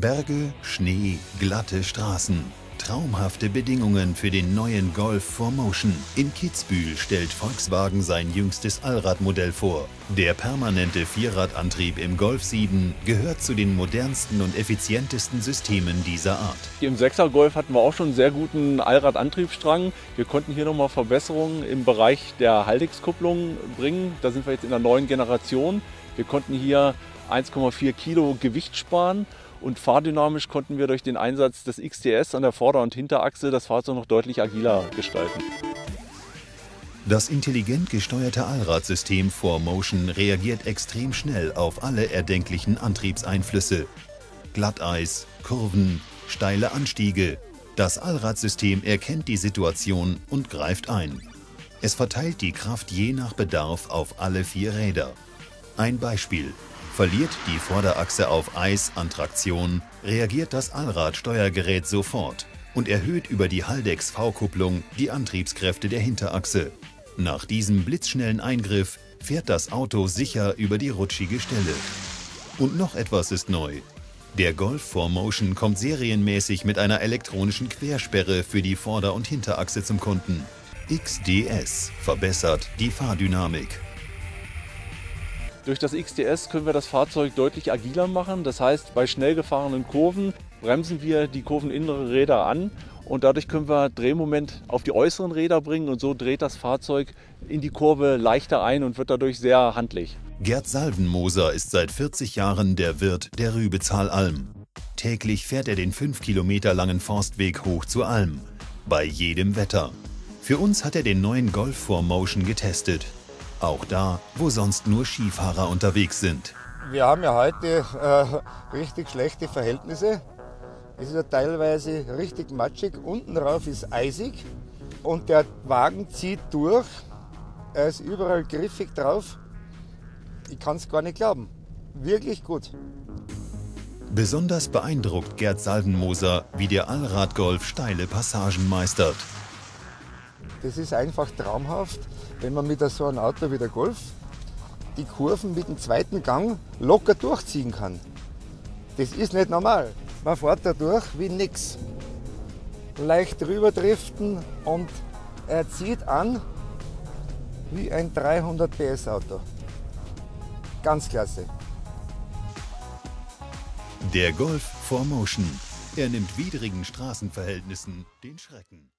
Berge, Schnee, glatte Straßen. Traumhafte Bedingungen für den neuen Golf 4Motion. In Kitzbühel stellt Volkswagen sein jüngstes Allradmodell vor. Der permanente Vierradantrieb im Golf 7 gehört zu den modernsten und effizientesten Systemen dieser Art. Im 6er Golf hatten wir auch schon einen sehr guten Allradantriebsstrang. Wir konnten hier nochmal Verbesserungen im Bereich der Haltexkupplung bringen. Da sind wir jetzt in der neuen Generation. Wir konnten hier 1,4 Kilo Gewicht sparen und fahrdynamisch konnten wir durch den Einsatz des XTS an der Vorder- und Hinterachse das Fahrzeug noch deutlich agiler gestalten. Das intelligent gesteuerte Allradsystem 4Motion reagiert extrem schnell auf alle erdenklichen Antriebseinflüsse. Glatteis, Kurven, steile Anstiege. Das Allradsystem erkennt die Situation und greift ein. Es verteilt die Kraft je nach Bedarf auf alle vier Räder. Ein Beispiel. Verliert die Vorderachse auf Eis an Traktion, reagiert das Allradsteuergerät sofort und erhöht über die Haldex-V-Kupplung die Antriebskräfte der Hinterachse. Nach diesem blitzschnellen Eingriff fährt das Auto sicher über die rutschige Stelle. Und noch etwas ist neu. Der Golf 4Motion kommt serienmäßig mit einer elektronischen Quersperre für die Vorder- und Hinterachse zum Kunden. XDS verbessert die Fahrdynamik. Durch das XDS können wir das Fahrzeug deutlich agiler machen. Das heißt, bei schnell gefahrenen Kurven bremsen wir die kurveninneren Räder an und dadurch können wir Drehmoment auf die äußeren Räder bringen und so dreht das Fahrzeug in die Kurve leichter ein und wird dadurch sehr handlich. Gerd Salvenmoser ist seit 40 Jahren der Wirt der Rübezahl Alm. Täglich fährt er den 5 Kilometer langen Forstweg hoch zur Alm. Bei jedem Wetter. Für uns hat er den neuen Golf 4Motion getestet auch da, wo sonst nur Skifahrer unterwegs sind. Wir haben ja heute äh, richtig schlechte Verhältnisse. Es ist ja teilweise richtig matschig. Unten drauf ist eisig und der Wagen zieht durch. Er ist überall griffig drauf. Ich kann es gar nicht glauben. Wirklich gut. Besonders beeindruckt Gerd Salvenmoser, wie der Allradgolf steile Passagen meistert. Das ist einfach traumhaft, wenn man mit so einem Auto wie der Golf die Kurven mit dem zweiten Gang locker durchziehen kann. Das ist nicht normal. Man fährt da durch wie nix. Leicht rüber driften und er zieht an wie ein 300 PS Auto. Ganz klasse. Der Golf 4Motion. Er nimmt widrigen Straßenverhältnissen den Schrecken.